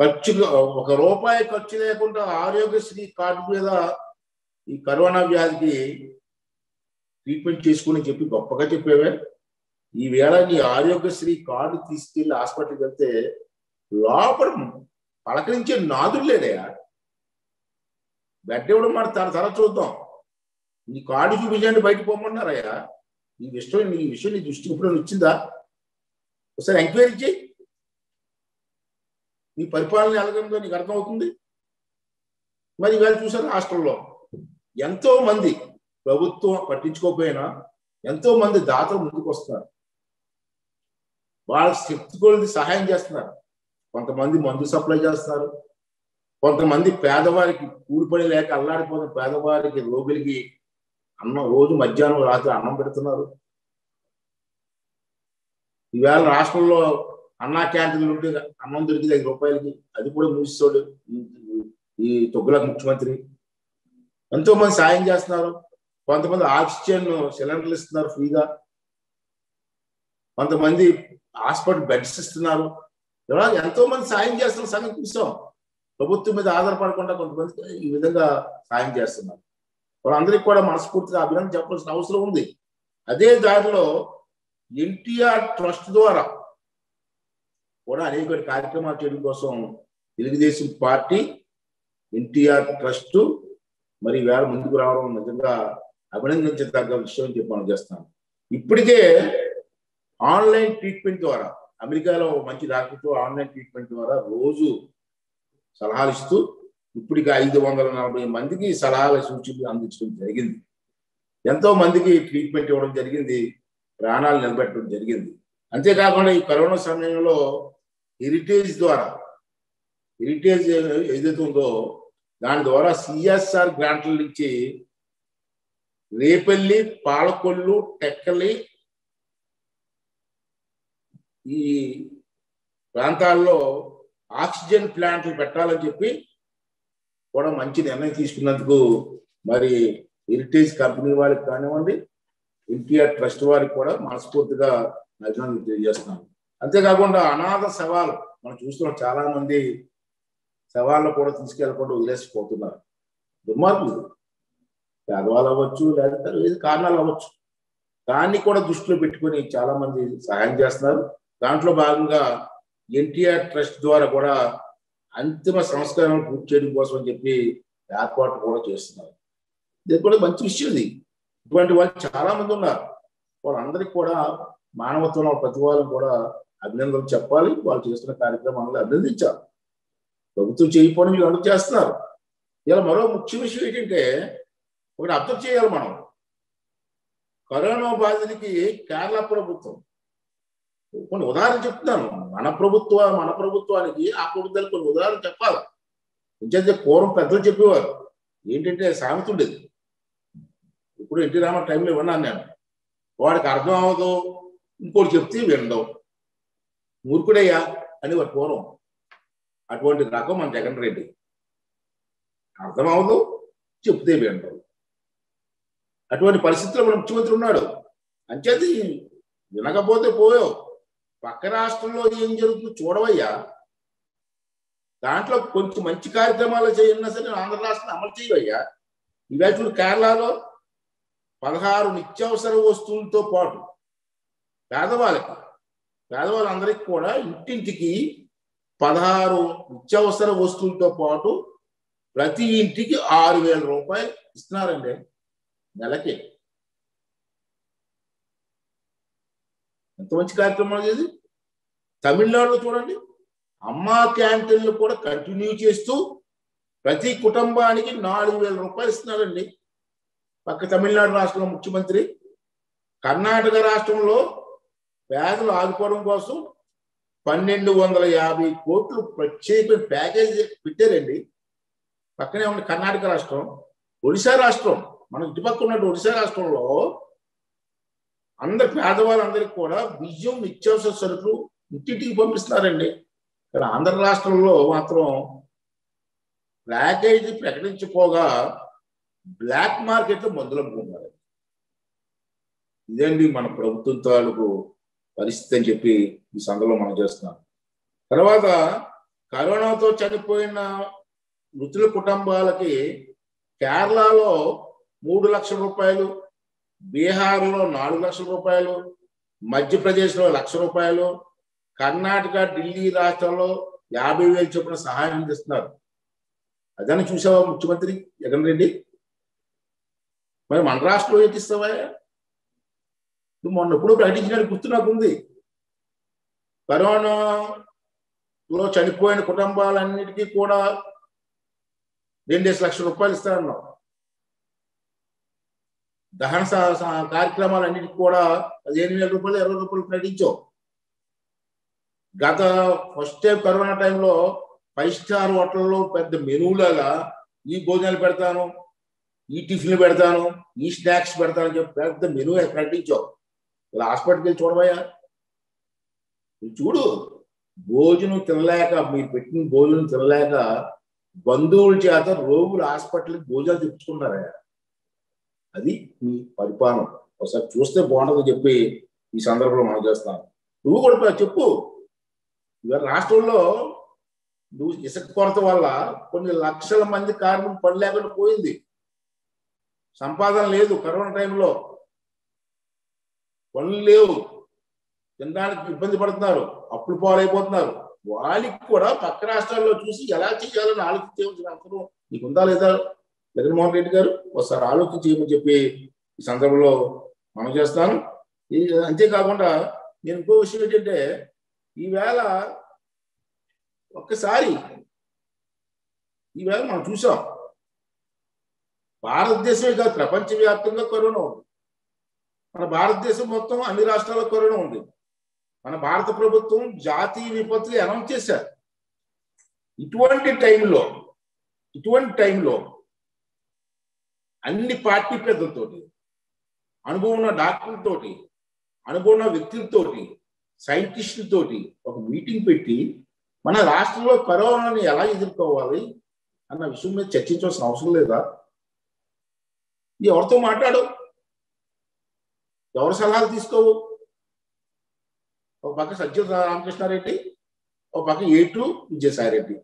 ఖర్చు ఒక రూపాయి ఖర్చు లేకుండా ఆరోగ్యశ్రీ కార్డు మీద ఈ కరోనా వ్యాధికి ట్రీట్మెంట్ చేసుకుని చెప్పి గొప్పగా చెప్పేవే. ఈ వేళ నీ ఆరోగ్యశ్రీ కార్డు తీసుకెళ్ళి హాస్పిటల్కి వెళ్తే లోపల పలకరించే నాదులు లేదయా బెడ్ ఇవ్వడం మాట తన తర చూద్దాం. నీ కార్డు చూపించండి బయటకు పోమన్నారయ్యా. ఈ విషయం నీ విషయం నీ దృష్టికి ఇప్పుడు వచ్చిందా? ఒకసారి ఎంక్వైరీ చేయి. నీ పరిపాలన ఎలాగందో నీకు అర్థమవుతుంది? మరి ఇవాళ చూసారు రాష్ట్రంలో ఎంతో మంది ప్రభుత్వం పట్టించుకోకపోయినా ఎంతో మంది దాతలు ముందుకు వస్తున్నారు. వాళ్ళ శక్తి కొలిది సహాయం చేస్తున్నారు. కొంతమంది మందు సప్లై చేస్తున్నారు. కొంతమంది పేదవారికి కూలిపడి లేక అల్లాడిపోతున్న పేదవారికి రోగులకి అన్నం రోజు మధ్యాహ్నం రాత్రి అన్నం పెడుతున్నారు. ఈవేళ రాష్ట్రంలో అన్నా క్యాంటీన్లు ఉంటే అన్నం దొరికింది ఐదు రూపాయలకి అది కూడా మూసిస్తాడు ఈ తొగ్గుల ముఖ్యమంత్రి. ఎంతో మంది సాయం చేస్తున్నారు. కొంతమంది ఆక్సిజన్ సిలిండర్లు ఇస్తున్నారు ఫ్రీగా. కొంతమంది హాస్పిటల్ బెడ్స్ ఇస్తున్నారు. ఇలా ఎంతో మంది సాయం చేస్తున్న సంగతి చూస్తాం. ప్రభుత్వం మీద ఆధారపడకుండా కొంతమంది ఈ విధంగా సాయం చేస్తున్నారు. వాళ్ళందరికీ కూడా మనస్ఫూర్తిగా అభినందన చెప్పాల్సిన అవసరం ఉంది. అదే దారిలో ఎన్టీఆర్ ట్రస్ట్ ద్వారా కూడా అనేక కార్యక్రమాలు చేయడం కోసం తెలుగుదేశం పార్టీ ఎన్టీఆర్ ట్రస్ట్ మరి వేళ ముందుకు రావడం నిజంగా అభినందించదగ్గ విషయం అని చెప్పి మనం చేస్తాం ఇప్పటికే ఆన్లైన్ ట్రీట్మెంట్ ద్వారా అమెరికాలో మంచి డాక్టర్తో ఆన్లైన్ ట్రీట్మెంట్ ద్వారా రోజు సలహాలు ఇస్తూ ఇప్పటికి ఐదు వందల నలభై మందికి సలహాల సూచనలు అందించడం జరిగింది. ఎంతో మందికి ట్రీట్మెంట్ ఇవ్వడం జరిగింది ప్రాణాలు నిలబెట్టడం జరిగింది. అంతేకాకుండా ఈ కరోనా సమయంలో హెరిటేజ్ ద్వారా హెరిటేజ్ ఏదైతే ఉందో దాని ద్వారా సిఎస్ఆర్ గ్రాంట్ల నుంచి రేపల్లి పాలకొల్లు టెక్కలి ఈ ప్రాంతాల్లో ఆక్సిజన్ ప్లాంట్లు పెట్టాలని చెప్పి కూడా మంచి నిర్ణయం తీసుకున్నందుకు మరి హెరిటేజ్ కంపెనీ వారికి కానివ్వండి ఎన్టీఆర్ ట్రస్ట్ వారికి కూడా మనస్ఫూర్తిగా అభినందన తెలియజేస్తున్నాను. అంతేకాకుండా అనాథ సవాలు మనం చూస్తున్నాం చాలా మంది సవాళ్ళు కూడా తీసుకెళ్ళకుండా వదిలేసిపోతున్నారు. దుర్మార్గులు. పేదవాళ్ళు అవ్వచ్చు లేదా ఏది కారణాలు అవ్వచ్చు. దాన్ని కూడా దృష్టిలో పెట్టుకొని చాలా మంది సహాయం చేస్తున్నారు. దాంట్లో భాగంగా ఎన్టీఆర్ ట్రస్ట్ ద్వారా కూడా అంతిమ సంస్కారం పూర్తి చేయడం కోసం అని చెప్పి ఏర్పాటు కూడా చేస్తున్నారు. ఇది కూడా మంచి విషయం ఇది. ఇటువంటి వాళ్ళు చాలా మంది ఉన్నారు. వాళ్ళందరికీ కూడా మానవత్వంలో ప్రతి కూడా అభినందనలు చెప్పాలి. వాళ్ళు చేస్తున్న కార్యక్రమాలను అభినందించాలి. ప్రభుత్వం చేయకపోవడం వీళ్ళు చేస్తున్నారు. ఇలా మరో ముఖ్య విషయం ఏంటంటే ఒకటి అర్థం చేయాలి మనం. కరోనా బాధితులకి కేరళ ప్రభుత్వం కొన్ని ఉదాహరణ చెప్తున్నాను. మన ప్రభుత్వ మన ప్రభుత్వానికి ఆ ప్రభుత్వానికి కొన్ని ఉదాహరణ చెప్పాలి. ఇంకే పూర్వం పెద్దలు చెప్పేవారు. ఏంటంటే సామెత ఉండేది. ఇప్పుడు ఎన్టీ రామ టైంలో విన్నాను నేను. వాడికి అర్థం అవ్వదు ఇంకోటి చెప్తే వినడం. మూర్ఖుడయ్యా అని వారి పూర్వం అటువంటి రకం మన జగన్ రెడ్డి. అర్థం చెప్తే వింటారు అటువంటి పరిస్థితుల్లో మన ముఖ్యమంత్రి ఉన్నాడు. అంచేది వినకపోతే పోయో. పక్క రాష్ట్రంలో ఏం జరుగుతుందో చూడవయ్యా. దాంట్లో కొంచెం మంచి కార్యక్రమాలు చేయన్నా సరే ఆంధ్ర రాష్ట్రం అమలు చేయవయ్యా. ఇవాళ చూడు కేరళలో పదహారు నిత్యావసర వస్తువులతో పాటు పేదవాళ్ళకి పేదవాళ్ళందరికీ కూడా ఇంటింటికి పదహారు నిత్యావసర వస్తువులతో పాటు ప్రతి ఇంటికి ఆరు వేల రూపాయలు ఇస్తున్నారండి. నెలకి. ఎంత మంచి కార్యక్రమాలు చేసి తమిళనాడులో చూడండి. అమ్మా క్యాంటీన్లు కూడా కంటిన్యూ చేస్తూ ప్రతి కుటుంబానికి నాలుగు వేల రూపాయలు ఇస్తున్నారండి. పక్క తమిళనాడు రాష్ట్రంలో ముఖ్యమంత్రి. కర్ణాటక రాష్ట్రంలో పేదలు ఆదుకోవడం కోసం పన్నెండు వందల యాభై కోట్లు ప్రత్యేక ప్యాకేజ్ పెట్టారండి. పక్కనే ఉన్న కర్ణాటక రాష్ట్రం ఒడిశా రాష్ట్రం. మన ఇటుపక్క ఉన్నట్టు ఒడిశా రాష్ట్రంలో అందరు పేదవాళ్ళందరికీ కూడా బియ్యం నిత్యావసర సరుకులు ఇంటింటికి పంపిస్తున్నారండి. ఇక్కడ ఆంధ్ర రాష్ట్రంలో మాత్రం ప్యాకేజీ ప్రకటించుకోగా బ్లాక్ మార్కెట్లో మందులు అమ్ముకున్నారు ఇదండి మన ప్రభుత్వం తాలూకు పరిస్థితి అని చెప్పి ఈ సంఘంలో మనం చేస్తున్నాం. తర్వాత కరోనాతో చనిపోయిన మృతుల కుటుంబాలకి కేరళలో మూడు లక్షల రూపాయలు బీహార్లో నాలుగు లక్షల రూపాయలు మధ్యప్రదేశ్లో లక్ష రూపాయలు కర్ణాటక ఢిల్లీ రాష్ట్రంలో యాభై వేలు చొప్పున సహాయం అందిస్తున్నారు. అదని చూసావా ముఖ్యమంత్రి జగన్ రెడ్డి? మరి మన రాష్ట్రంలో ఏంటి నువ్వు మొన్న ఎప్పుడు ప్రకటించిన గుర్తు నాకు ఉంది కరోనాలో చనిపోయిన కుటుంబాలన్నిటికీ కూడా రెండేసి లక్షల రూపాయలు ఇస్తారన్నావు. దహన కార్యక్రమాలన్నిటికీ కూడా పదిహేను వేల రూపాయలు ఇరవై రూపాయలు ప్రకటించావు. గత ఫస్ట్ టైం కరోనా టైంలో ఫైవ్ స్టార్ హోటల్లో పెద్ద మెనూలాగా ఈ భోజనాలు పెడతాను ఈ టిఫిన్లు పెడతాను ఈ స్నాక్స్ పెడతాను అని చెప్పి పెద్ద మెనూ ప్రకటించావు. ఇలా హాస్పిటల్కి వెళ్ళి చూడబోయా చూడు భోజనం తినలేక మీరు పెట్టిన భోజనం తినలేక బంధువుల చేత రోగులు హాస్పిటల్కి భోజనాలు తెప్పించుకున్నారా అది మీ పరిపాలన. ఒకసారి చూస్తే బాగుంటుందని చెప్పి ఈ సందర్భంలో మనం చేస్తాను నువ్వు కూడా చెప్పు. ఇవాళ రాష్ట్రంలో నువ్వు ఇసుక కొరత వల్ల కొన్ని లక్షల మంది కార్మికులు పని లేకుండా పోయింది. సంపాదన లేదు కరోనా టైంలో. పనులు లేవు. తినడానికి ఇబ్బంది పడుతున్నారు. అప్పులు పాలైపోతున్నారు. వాళ్ళకి కూడా పక్క రాష్ట్రాల్లో చూసి ఎలా చేయాలని ఆలోచించవలసిన అవసరం నీకు ఉందా లేదా? జగన్మోహన్ రెడ్డి గారు ఒకసారి ఆలోచన చేయమని చెప్పి ఈ సందర్భంలో మనం చేస్తాను. అంతేకాకుండా నేను ఇంకో విషయం ఏంటంటే ఈవేళ ఒక్కసారి ఈవేళ మనం చూసాం. భారతదేశమే కాదు ప్రపంచవ్యాప్తంగా కరోనా ఉంది. మన భారతదేశం మొత్తం అన్ని రాష్ట్రాల్లో కరోనా ఉంది. మన భారత ప్రభుత్వం జాతీయ విపత్తులు అనౌన్స్ చేశారు. ఇటువంటి టైంలో ఇటువంటి టైంలో అన్ని పార్టీ పెద్దలతోటి అనుభవం ఉన్న డాక్టర్లతోటి అనుభవం ఉన్న వ్యక్తులతోటి సైంటిస్టులతోటి ఒక మీటింగ్ పెట్టి మన రాష్ట్రంలో కరోనాని ఎలా ఎదుర్కోవాలి అన్న విషయం మీద చర్చించాల్సిన అవసరం లేదా? ఎవరితో మాట్లాడు? ఎవరు సలహాలు తీసుకోవు? ఒక పక్క సజ్జల రామకృష్ణారెడ్డి ఒక పక్క ఏటు విజయసాయి రెడ్డి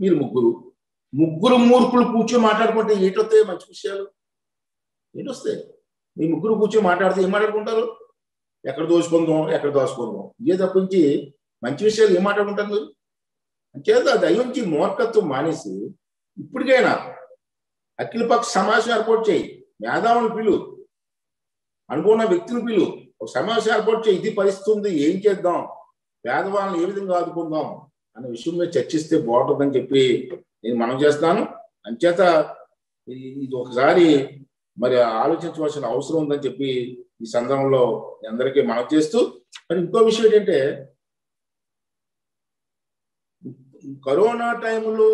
మీరు ముగ్గురు. ముగ్గురు మూర్ఖులు కూర్చొని మాట్లాడుకుంటే ఏటొస్తాయి మంచి విషయాలు? ఏటొస్తాయి? మీ ముగ్గురు కూర్చొని మాట్లాడితే ఏం మాట్లాడుకుంటారు? ఎక్కడ దోచుకుందాం ఎక్కడ దోచుకుందాం ఇదే తప్పించి మంచి విషయాలు ఏం మాట్లాడుకుంటారు మీరు? అంచేత దయించి మూర్ఖత్వం మానేసి ఇప్పటికైనా అఖిల పక్ష సమావేశం ఏర్పాటు చేయి. మేధావులను పిలు. అనుకున్న వ్యక్తిని పిలు. ఒక సమావేశం ఏర్పాటు చేయి ఇది పరిస్థితి ఉంది ఏం చేద్దాం? పేదవాళ్ళని ఏ విధంగా ఆదుకుందాం? అనే విషయం మీద చర్చిస్తే బాగుంటుందని చెప్పి నేను మనం చేస్తాను. అంచేత ఇది ఒకసారి మరి ఆలోచించవలసిన అవసరం ఉందని చెప్పి ఈ సందర్భంలో అందరికీ మనం చేస్తూ మరి ఇంకో విషయం ఏంటంటే కరోనా టైంలో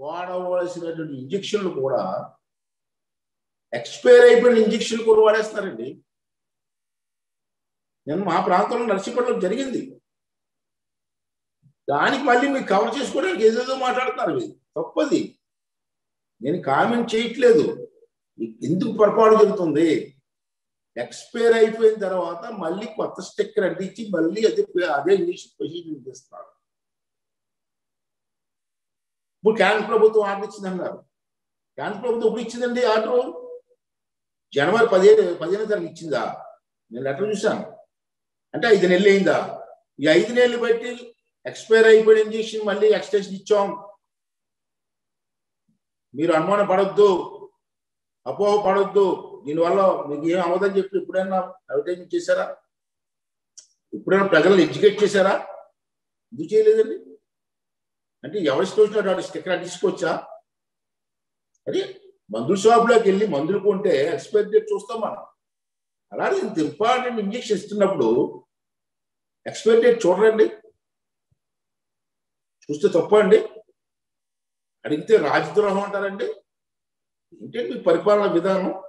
వాడవలసినటువంటి ఇంజక్షన్లు కూడా ఎక్స్పైర్ అయిపోయిన ఇంజక్షన్లు కూడా వాడేస్తారండి నేను మా ప్రాంతంలో నర్సీపట్నం జరిగింది. దానికి మళ్ళీ మీరు కవర్ చేసుకోవడానికి ఏదేదో మాట్లాడుతున్నారు మీరు. తప్పది. నేను కామెంట్ చేయట్లేదు. ఎందుకు పొరపాటు జరుగుతుంది? ఎక్స్పైర్ అయిపోయిన తర్వాత మళ్ళీ కొత్త స్టిక్కర్ అంటించి మళ్ళీ అదే అదే ఇంగ్లీష్ పొజిషన్ చేస్తారు ఇప్పుడు కేంద్ర ప్రభుత్వం ఆర్డర్ ఇచ్చింది అన్నారు. కేంద్ర ప్రభుత్వం ఇప్పుడు ఇచ్చిందండి ఆర్డర్? జనవరి పదిహేను పదిహేను తారీఖు ఇచ్చిందా? నేను లెటర్ చూశాను. అంటే ఐదు నెలలు అయిందా? ఈ ఐదు నెలలు బట్టి ఎక్స్పైర్ అయిపోయిన ఇంజక్షన్ మళ్ళీ ఎక్స్టెన్షన్ ఇచ్చాం. మీరు అనుమానం పడొద్దు అపోహ పడొద్దు. దీనివల్ల మీకు ఏం అవ్వదని చెప్పి ఎప్పుడైనా అడ్వర్టైజ్మెంట్ చేశారా? ఎప్పుడైనా ప్రజలను ఎడ్యుకేట్ చేశారా? ఎందుకు చేయలేదండి? అంటే ఎవరి ఇష్టం వాడు స్టిక్కర్ అంటించుకోవచ్చా అది మందుల షాప్లోకి వెళ్ళి మందులు కొంటే ఎక్స్పైర్ డేట్ చూస్తాం మనం. అలాగే ఇంత ఇంపార్టెంట్ ఇంజక్షన్ ఇస్తున్నప్పుడు ఎక్స్పైరీ డేట్ చూడరండి. చూస్తే తప్ప అండి. అడిగితే రాజద్రోహం అంటారండి. ఏంటంటే మీ పరిపాలన విధానం?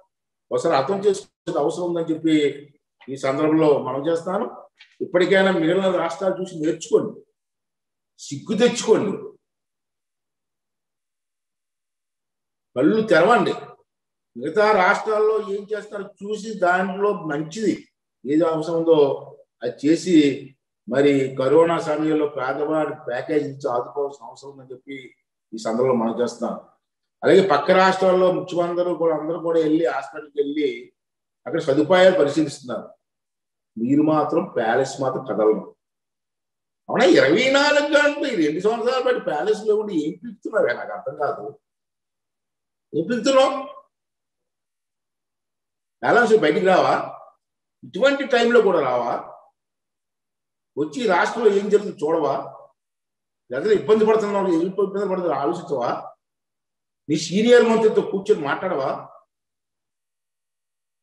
ఒకసారి అర్థం చేసుకునే అవసరం ఉందని చెప్పి ఈ సందర్భంలో మనం చేస్తాను. ఇప్పటికైనా మిగిలిన రాష్ట్రాలు చూసి నేర్చుకోండి. సిగ్గు తెచ్చుకోండి. కళ్ళు తెరవండి. మిగతా రాష్ట్రాల్లో ఏం చేస్తారో? చూసి దాంట్లో మంచిది. ఏది అవసరం ఉందో అది చేసి మరి కరోనా సమయంలో పేదవాడి ప్యాకేజ్ ఇచ్చి ఆదుకోవాల్సిన అవసరం ఉందని చెప్పి ఈ సందర్భంలో మనం చేస్తున్నాం. అలాగే పక్క రాష్ట్రాల్లో ముఖ్యమంత్రులు కూడా అందరూ కూడా వెళ్ళి హాస్పిటల్కి వెళ్ళి అక్కడ సదుపాయాలు పరిశీలిస్తున్నారు. మీరు మాత్రం ప్యాలెస్ మాత్రం కదలరు అవునా? ఇరవై నాలుగు గంటలు ఇది రెండు సంవత్సరాలు బట్టి ప్యాలెస్లో ఉండి ఏం పిలుస్తున్నావే? నాకు అర్థం కాదు. ఏం పిలుస్తున్నావు? బ్యాలెన్స్ బయటికి రావా? ఇటువంటి టైంలో కూడా రావా? వచ్చి రాష్ట్రంలో ఏం జరుగుతుంది చూడవా? ప్రజలు ఇబ్బంది పడుతున్నావు ఎందుకు ఇబ్బంది పడుతుంది ఆలోచించవా? నీ సీనియర్ మంత్రితో కూర్చొని మాట్లాడవా?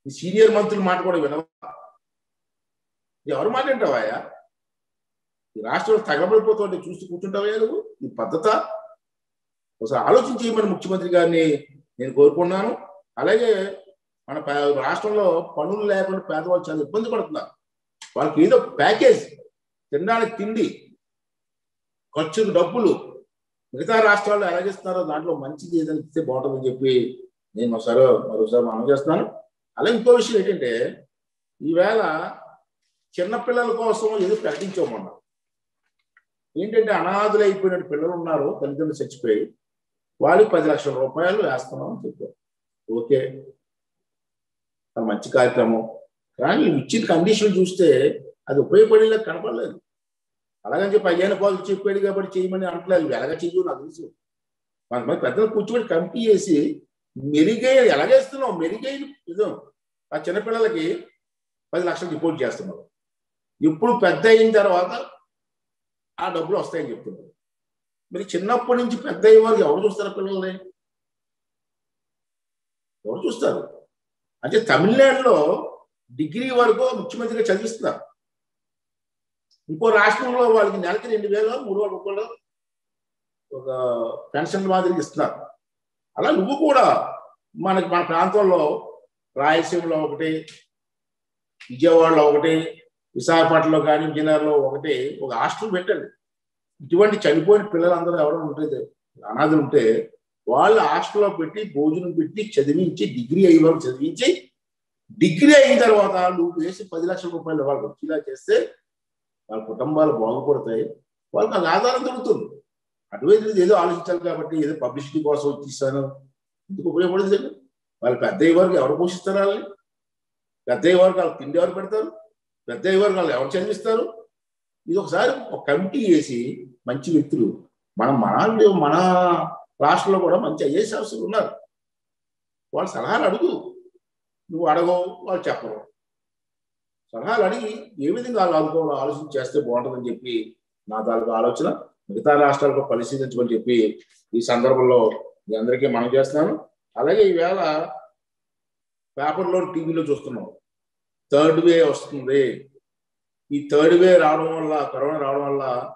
నీ సీనియర్ మంత్రులు మాట కూడా వినవా? ఎవరు మాట్లాంటావాయా ఈ రాష్ట్రంలో తగలబడిపోతుంటే చూస్తూ కూర్చుంటావా నువ్వు? నీ పద్ధత? ఒకసారి ఆలోచన చేయమని ముఖ్యమంత్రి గారిని నేను కోరుకున్నాను అలాగే మన రాష్ట్రంలో పనులు లేకుండా పేదవాళ్ళు చాలా ఇబ్బంది పడుతున్నారు. వాళ్ళకి ఏదో ప్యాకేజ్ తినడానికి తిండి ఖర్చులు డబ్బులు మిగతా రాష్ట్రాల్లో ఎలాగిస్తున్నారో దాంట్లో మంచిది ఏదైనా ఇస్తే బాగుంటుందని చెప్పి నేను ఒకసారి మరోసారి మనం చేస్తున్నాను. అలా ఇంకో విషయం ఏంటంటే ఈవేళ చిన్నపిల్లల కోసం ఏదో ప్రకటించామన్నా ఏంటంటే అనాథులు అయిపోయిన పిల్లలు ఉన్నారు తల్లిదండ్రులు చచ్చిపోయి వాళ్ళకి పది లక్షల రూపాయలు వేస్తున్నాం అని చెప్పారు. ఓకే. మంచి కార్యక్రమం. కానీ ఇచ్చిన కండిషన్ చూస్తే అది ఉపయోగపడేలా కనపడలేదు. అలాగని చెప్పి అయ్యాన పాలు చెప్పాడు కాబట్టి చేయమని అంటలేదు. ఎలాగ చెయ్యు నాకు తెలుసు. కొంతమంది పెద్దలు కూర్చోబెట్టి కమిటీ చేసి మెరుగైన ఎలాగేస్తున్నాం మెరుగైన ఇదో ఆ చిన్నపిల్లలకి పది లక్షలు రిపోర్ట్ చేస్తున్నారు. ఇప్పుడు పెద్ద అయిన తర్వాత ఆ డబ్బులు వస్తాయని చెప్తున్నారు. మరి చిన్నప్పటి నుంచి పెద్ద అయ్యే వారికి ఎవరు చూస్తారు పిల్లల్ని? ఎవరు చూస్తారు? అంటే తమిళనాడులో డిగ్రీ వరకు ముఖ్యమంత్రిగా చదివిస్తున్నారు. ఇంకో రాష్ట్రంలో వాళ్ళకి నెలకి రెండు వేలు మూడు వేల రూపాయలు ఒక పెన్షన్ మాదిరి ఇస్తున్నారు. అలా నువ్వు కూడా మనకి మన ప్రాంతంలో రాయలసీమలో ఒకటి విజయవాడలో ఒకటి విశాఖపట్నంలో కానీ విజయనగరంలో ఒకటి ఒక హాస్టల్ పెట్టండి. ఇటువంటి చనిపోయిన పిల్లలందరూ ఎవరైనా ఉంటుంది అనాథులు ఉంటే వాళ్ళు హాస్టల్లో పెట్టి భోజనం పెట్టి చదివించి డిగ్రీ అయ్యే వరకు చదివించి డిగ్రీ అయిన తర్వాత నువ్వు వేసి పది లక్షల రూపాయలు వాళ్ళకి వచ్చేలా చేస్తే వాళ్ళ కుటుంబాలు బాగుపడతాయి వాళ్ళకి అది ఆధారం దొరుకుతుంది. అటువైపు ఏదో ఆలోచించాలి కాబట్టి ఏదో పబ్లిసిటీ కోసం వచ్చేసాను. ఎందుకు ఉపయోగపడదు వాళ్ళు పెద్ద వారికి వరకు ఎవరు పోషిస్తారు వాళ్ళని? పెద్ద వారికి వరకు వాళ్ళు తిండి ఎవరు పెడతారు? పెద్ద వారికి వరకు వాళ్ళు ఎవరు చదివిస్తారు? ఇది ఒకసారి ఒక కమిటీ చేసి మంచి వ్యక్తులు మన మన మన రాష్ట్రంలో కూడా మంచి ఐఏఎస్ ఆఫీసర్లు ఉన్నారు. వాళ్ళు సలహాలు అడుగు. నువ్వు అడగవు వాళ్ళు చెప్పరు. సలహాలు అడిగి ఏ విధంగా వాళ్ళు ఆదుకోవాలో ఆలోచన చేస్తే బాగుంటుందని చెప్పి నా తాలూకు ఆలోచన. మిగతా రాష్ట్రాలకు పరిశీలించమని చెప్పి ఈ సందర్భంలో మీ అందరికీ మనం చేస్తున్నాను. అలాగే ఈవేళ పేపర్లో టీవీలో చూస్తున్నాం. థర్డ్ వే వస్తుంది. ఈ థర్డ్ వే రావడం వల్ల కరోనా రావడం వల్ల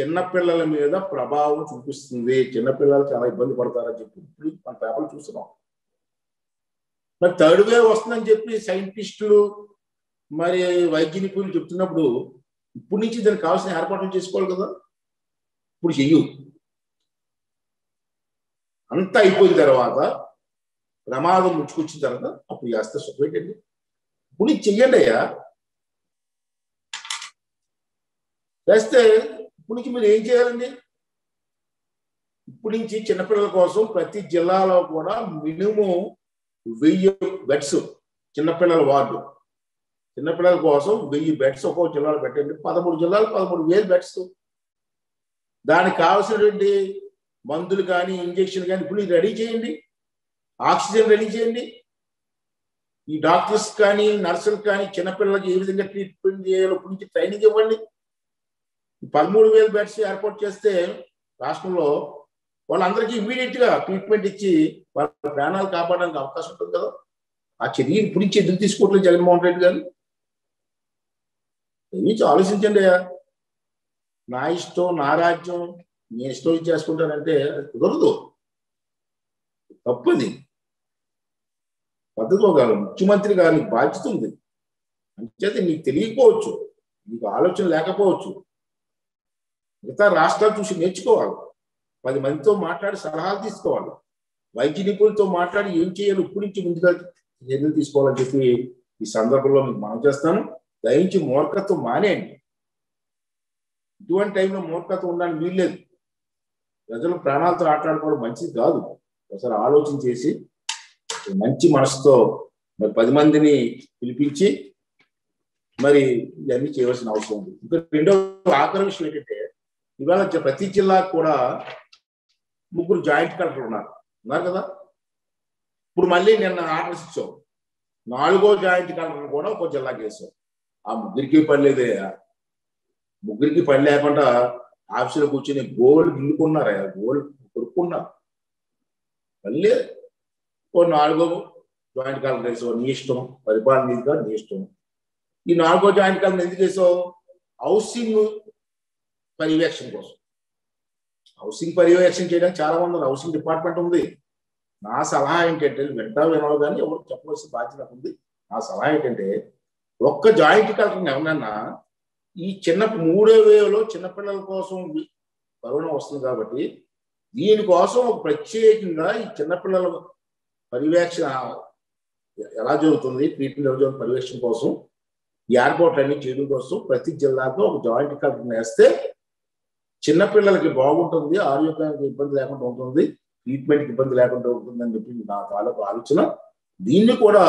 చిన్నపిల్లల మీద ప్రభావం చూపిస్తుంది. చిన్నపిల్లలు చాలా ఇబ్బంది పడతారని చెప్పి ఇప్పుడు మన పేపర్లు చూస్తున్నాం. మరి థర్డ్ వేవ్ వస్తుందని చెప్పి సైంటిస్టులు మరి వైద్య నిపుణులు చెప్తున్నప్పుడు ఇప్పటి నుంచి దానికి కావాల్సిన ఏర్పాట్లు చేసుకోవాలి కదా? ఇప్పుడు చెయ్యు. అంతా అయిపోయిన తర్వాత ప్రమాదం ముచ్చుకొచ్చిన తర్వాత అప్పుడు చేస్తే సుఖపెట్టండి ఇప్పుడు ఇది చెయ్యండి అయ్యా. చేస్తే ఇప్పుడు నుంచి మీరు ఏం చేయాలండి? ఇప్పటి నుంచి చిన్నపిల్లల కోసం ప్రతి జిల్లాలో కూడా మినిమం వెయ్యి బెడ్స్ చిన్నపిల్లల వార్డు. చిన్నపిల్లల కోసం వెయ్యి బెడ్స్ ఒక్కో జిల్లాలో పెట్టండి. పదమూడు జిల్లాలు పదమూడు వేలు బెడ్స్ దానికి కావాల్సినటువంటి మందులు కానీ ఇంజక్షన్ కానీ ఇప్పుడు రెడీ చేయండి. ఆక్సిజన్ రెడీ చేయండి. ఈ డాక్టర్స్ కానీ నర్సులు కానీ చిన్నపిల్లలకి ఏ విధంగా ట్రీట్మెంట్ చేయాలో ఇప్పుడు నుంచి ట్రైనింగ్ ఇవ్వండి. పదమూడు వేల బెడ్స్ ఏర్పాటు చేస్తే రాష్ట్రంలో వాళ్ళందరికీ ఇమీడియట్గా ట్రీట్మెంట్ ఇచ్చి వాళ్ళ ప్రాణాలు కాపాడడానికి అవకాశం ఉంటుంది కదా. ఆ చర్య ఇప్పుడు నుంచి ఎందుకు తీసుకోవట్లేదు జగన్మోహన్ రెడ్డి గారు. నుంచి ఆలోచించండి నా ఇష్టం నా రాజ్యం నేను ఇష్టం చేసుకుంటానంటే అది కుదరదు. తప్పది. పద్ధతిలో ఒక ముఖ్యమంత్రి గారిని బాధ్యత ఉంది. అంచేత నీకు తెలియకపోవచ్చు నీకు ఆలోచన లేకపోవచ్చు. మిగతా రాష్ట్రాలు చూసి నేర్చుకోవాలి. పది మందితో మాట్లాడి సలహాలు తీసుకోవాలి. వైద్య నిపుణులతో మాట్లాడి ఏం చేయాలి ఇప్పటి నుంచి ముందుగా చర్యలు తీసుకోవాలని చెప్పి ఈ సందర్భంలో మీకు మనం చేస్తాను. దయించి మూర్ఖత్వం మానేయండి. ఇటువంటి టైంలో మూర్ఖత్వం ఉండడానికి వీల్లేదు ప్రజలు ప్రాణాలతో ఆటలాడుకోవడం మంచిది కాదు. ఒకసారి ఆలోచన చేసి మంచి మనసుతో మరి పది మందిని పిలిపించి మరి ఇవన్నీ చేయవలసిన అవసరం ఉంది. ఇంకా రెండో ఆఖరి విషయం ఏంటంటే ఇవాళ ప్రతి జిల్లాకు కూడా ముగ్గురు జాయింట్ కలెక్టర్ ఉన్నారు. ఉన్నారు కదా? ఇప్పుడు మళ్ళీ నిన్న ఆర్డర్స్ ఇచ్చాం. నాలుగో జాయింట్ కలెక్టర్ కూడా ఒక జిల్లాకి వేసాం. ఆ ముగ్గురికి పని ముగ్గురికి పని లేకుండా ఆఫీసులో కూర్చొని గోల్డ్ గిల్లుకున్నారా. గోల్డ్ కొనుక్కున్నారు మళ్ళీ ఓ నాలుగో జాయింట్ కాలం వేసావు నీ ఇష్టం. పరిపాలన నీదిగా నీ ఇష్టం. ఈ నాలుగో జాయింట్ కాలం ఎందుకు వేసావు? హౌసింగ్ పర్యవేక్షణ కోసం. హౌసింగ్ పర్యవేక్షణ చేయడానికి చాలా మంది ఉన్నారు. హౌసింగ్ డిపార్ట్మెంట్ ఉంది. నా సలహా ఏంటంటే వింటా వినవు కానీ ఎవరు చెప్పవలసిన బాధ్యత ఉంది నా సలహా ఏంటంటే ఒక్క జాయింట్ కలెక్టర్ ఎవరన్నా. ఈ చిన్న మూడో వేవ్లో చిన్నపిల్లల కోసం కరోనా వస్తుంది కాబట్టి దీనికోసం ఒక ప్రత్యేకంగా ఈ చిన్నపిల్లల పర్యవేక్షణ ఎలా జరుగుతుంది ట్రీట్మెంట్ ఎలా జరుగుతుంది పర్యవేక్షణ కోసం ఎయిర్పోర్ట్లన్నీ అన్ని చేయడం కోసం ప్రతి జిల్లాకు ఒక జాయింట్ కలెక్టర్ వేస్తే చిన్నపిల్లలకి బాగుంటుంది ఆరోగ్యానికి ఇబ్బంది లేకుండా ఉంటుంది ట్రీట్మెంట్ ఇబ్బంది లేకుండా ఉంటుంది అని చెప్పి నా తాలూకు ఆలోచన. దీన్ని కూడా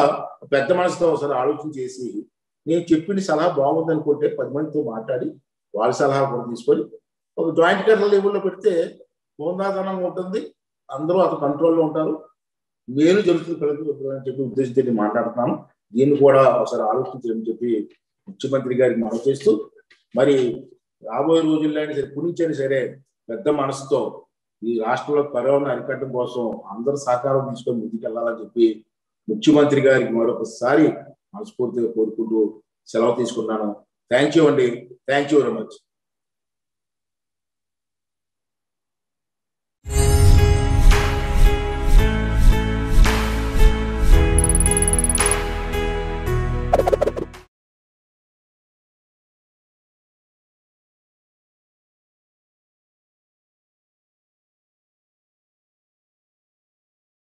పెద్ద మనసుతో ఒకసారి ఆలోచన చేసి నేను చెప్పిన సలహా బాగుంది అనుకుంటే పది మందితో మాట్లాడి వాళ్ళ సలహా కూడా తీసుకొని ఒక జాయింట్ కర్నల్ లెవెల్లో పెడితే హోందాతనంగా ఉంటుంది అందరూ అతను కంట్రోల్లో ఉంటారు. మేలు జరుగుతుంది ప్రజలకు అని చెప్పి ఉద్దేశంతో నేను మాట్లాడుతున్నాను. దీన్ని కూడా ఒకసారి ఆలోచించని చెప్పి ముఖ్యమంత్రి గారికి మనం చేస్తూ మరి రాబోయే రోజుల్లో అయినా సరే పుణించైనా సరే పెద్ద మనసుతో ఈ రాష్ట్రంలో కరోనా అరికట్టడం కోసం అందరూ సహకారం తీసుకొని ముందుకెళ్ళాలని చెప్పి ముఖ్యమంత్రి గారికి మరొకసారి మనస్ఫూర్తిగా కోరుకుంటూ సెలవు తీసుకున్నాను. థ్యాంక్ యూ అండి. Thank you very much